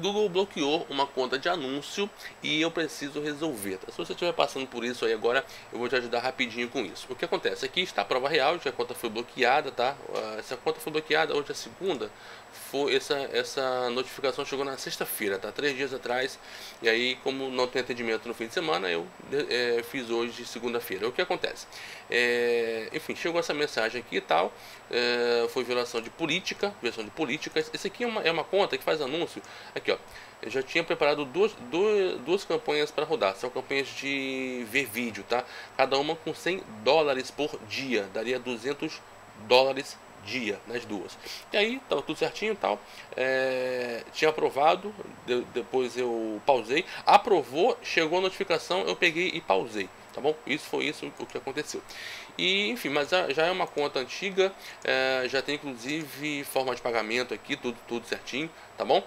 Google bloqueou uma conta de anúncio e eu preciso resolver. Tá? Se você estiver passando por isso aí agora, eu vou te ajudar rapidinho com isso. O que acontece? Aqui está a prova real de que a conta foi bloqueada, tá? Uh, se a conta foi bloqueada hoje é segunda, foi essa, essa notificação chegou na sexta-feira, tá? Três dias atrás. E aí, como não tem atendimento no fim de semana, eu é, fiz hoje, segunda-feira. O que acontece? É, enfim, chegou essa mensagem aqui e tal. É, foi violação de política, violação de políticas. Esse aqui é uma, é uma conta que faz anúncio. Aqui, ó. Eu já tinha preparado duas, duas, duas campanhas para rodar. São campanhas de ver vídeo, tá? Cada uma com 100 dólares por dia. Daria 200 dólares dia nas duas. E aí estava tudo certinho tal. É, tinha aprovado, de, depois eu pausei. Aprovou, chegou a notificação, eu peguei e pausei. Tá bom? Isso foi isso o que aconteceu. E enfim, mas já, já é uma conta antiga, é, já tem inclusive forma de pagamento aqui, tudo, tudo certinho, tá bom?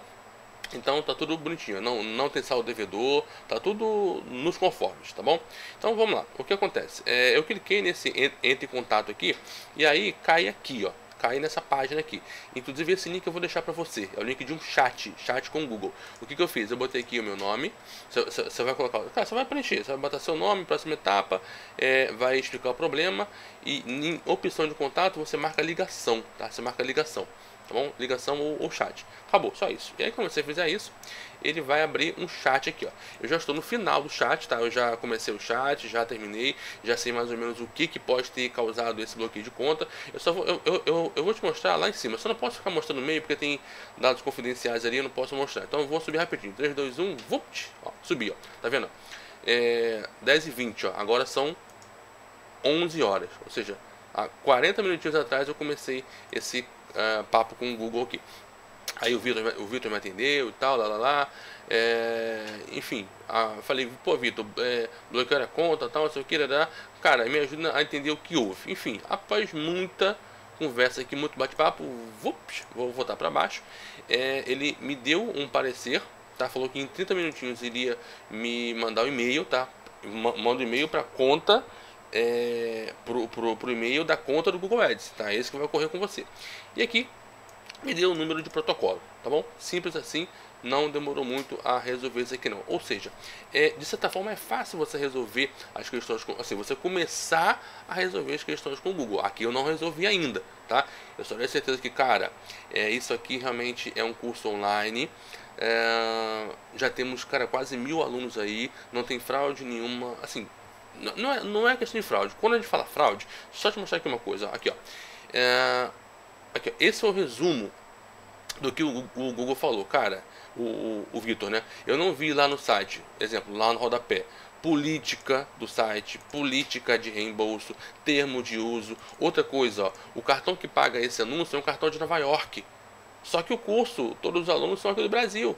Então tá tudo bonitinho, não, não tem saldo devedor, tá tudo nos conformes, tá bom? Então vamos lá, o que acontece? É, eu cliquei nesse entre em contato aqui e aí cai aqui, ó, cair nessa página aqui. Inclusive esse link eu vou deixar para você. É o link de um chat, chat com o Google. O que, que eu fiz? Eu botei aqui o meu nome. Você vai colocar, cara, você vai preencher, você vai botar seu nome, próxima etapa, é, vai explicar o problema e em opção de contato você marca ligação, tá? Você marca ligação tá bom? Ligação ou, ou, chat. Acabou, só isso. E aí quando você fizer isso, ele vai abrir um chat aqui, ó. Eu já estou no final do chat, tá? Eu já comecei o chat, já terminei, já sei mais ou menos o que, que pode ter causado esse bloqueio de conta. Eu só vou, eu, eu, eu, eu vou te mostrar lá em cima. Eu só não posso ficar mostrando no meio porque tem dados confidenciais ali, eu não posso mostrar. Então eu vou subir rapidinho. 3, 2, 1, vupt, ó, subi, ó. Tá vendo? É, 10 e 20, ó. Agora são 11 horas, ou seja, há 40 minutinhos atrás eu comecei esse uh, papo com o Google aqui. Aí o Vitor, o Vitor me atendeu e tal, lá, lá, lá. É, enfim, a, falei, pô, Vitor, é, bloquear a conta, tal, não sei o que, lá, cara, me ajuda a entender o que houve. Enfim, após muita conversa aqui, muito bate-papo, vou voltar para baixo. É, ele me deu um parecer, tá? Falou que em 30 minutinhos iria me mandar o um e-mail, tá? Manda um e-mail para conta é, pro, pro, pro e-mail da conta do Google Ads, tá? Esse que vai ocorrer com você. E aqui me deu o número de protocolo, tá bom? Simples assim, não demorou muito a resolver isso aqui não. Ou seja, é, de certa forma é fácil você resolver as questões com, assim, você começar a resolver as questões com o Google. Aqui eu não resolvi ainda, tá? Eu só tenho certeza que, cara, é, isso aqui realmente é um curso online. É, já temos, cara, quase mil alunos aí, não tem fraude nenhuma, assim, não é, não é questão de fraude. Quando a gente fala fraude, só te mostrar aqui uma coisa. Aqui, ó. É, aqui, ó. Esse é o resumo do que o, o Google falou. Cara, o, o, o Vitor, né? Eu não vi lá no site, exemplo, lá no rodapé. Política do site, política de reembolso, termo de uso. Outra coisa, ó, o cartão que paga esse anúncio é um cartão de Nova York. Só que o curso, todos os alunos são aqui do Brasil.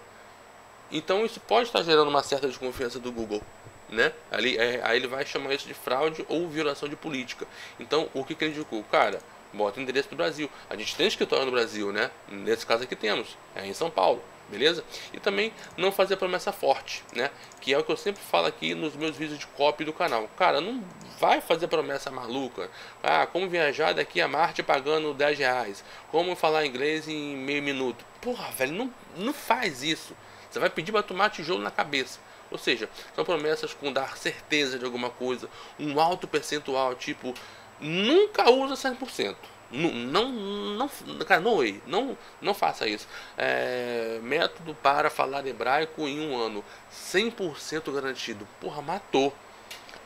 Então isso pode estar gerando uma certa desconfiança do Google né? Ali, é, aí ele vai chamar isso de fraude ou violação de política. Então, o que, que ele indicou? Cara, bota o endereço do Brasil. A gente tem escritório no Brasil, né? Nesse caso aqui temos, é em São Paulo, beleza? E também não fazer promessa forte, né? Que é o que eu sempre falo aqui nos meus vídeos de copy do canal. Cara, não vai fazer promessa maluca. Ah, como viajar daqui a Marte pagando 10 reais. Como falar inglês em meio minuto. Porra, velho, não, não faz isso. Você vai pedir para tomar tijolo na cabeça. Ou seja, são promessas com dar certeza de alguma coisa, um alto percentual, tipo, nunca usa 100%. Não, não, não, cara, não, não, não faça isso. É, método para falar hebraico em um ano, 100% garantido. Porra, matou.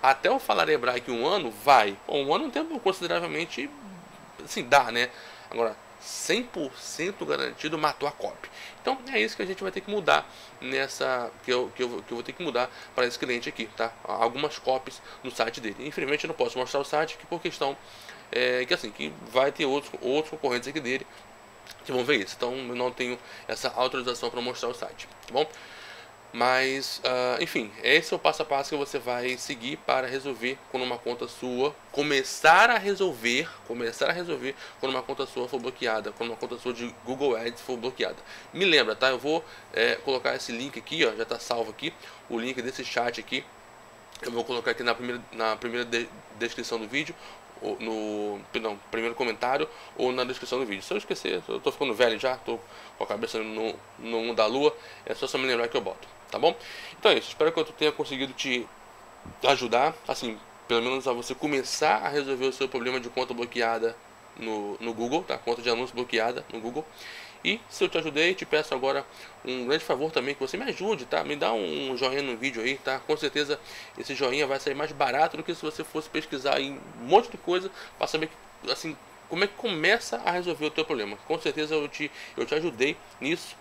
Até o falar hebraico em um ano, vai. Bom, um ano é um tempo consideravelmente, assim, dá, né? Agora, 100% garantido matou a copy. Então é isso que a gente vai ter que mudar nessa que eu, que eu, que eu vou ter que mudar para esse cliente aqui, tá? Algumas copies no site dele. Infelizmente eu não posso mostrar o site aqui por questão é, que assim que vai ter outros outros concorrentes aqui dele que vão ver isso. Então eu não tenho essa autorização para mostrar o site, tá bom? Mas, uh, enfim, esse é o passo a passo que você vai seguir para resolver quando uma conta sua começar a resolver, começar a resolver quando uma conta sua for bloqueada, quando uma conta sua de Google Ads for bloqueada. Me lembra, tá? Eu vou é, colocar esse link aqui, ó, já está salvo aqui, o link desse chat aqui. Eu vou colocar aqui na primeira, na primeira de, descrição do vídeo no perdão, primeiro comentário ou na descrição do vídeo. Se eu esquecer, eu tô ficando velho já, tô com a cabeça no, no mundo da lua, é só só me lembrar que eu boto, tá bom? Então é isso, espero que eu tenha conseguido te ajudar, assim, pelo menos a você começar a resolver o seu problema de conta bloqueada no, no Google, tá? Conta de anúncio bloqueada no Google. E se eu te ajudei, te peço agora um grande favor também que você me ajude, tá? Me dá um joinha no vídeo aí, tá? Com certeza esse joinha vai sair mais barato do que se você fosse pesquisar em um monte de coisa para saber assim como é que começa a resolver o teu problema. Com certeza eu te eu te ajudei nisso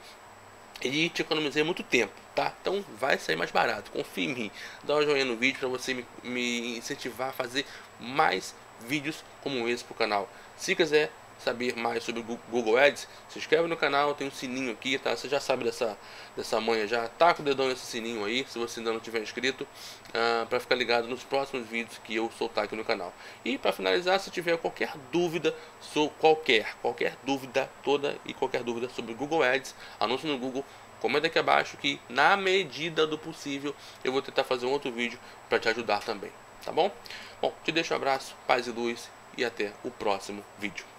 e te economizei muito tempo, tá? Então vai sair mais barato, confia em mim. Dá um joinha no vídeo para você me, me incentivar a fazer mais vídeos como esse pro canal. Se quiser saber mais sobre o Google Ads, se inscreve no canal, tem um sininho aqui, tá? Você já sabe dessa, dessa manha já. Taca o dedão nesse sininho aí, se você ainda não tiver inscrito, uh, ah, para ficar ligado nos próximos vídeos que eu soltar aqui no canal. E para finalizar, se tiver qualquer dúvida, sou qualquer, qualquer dúvida toda e qualquer dúvida sobre Google Ads, anúncio no Google, comenta aqui abaixo que na medida do possível eu vou tentar fazer um outro vídeo para te ajudar também, tá bom? Bom, te deixo um abraço, paz e luz e até o próximo vídeo.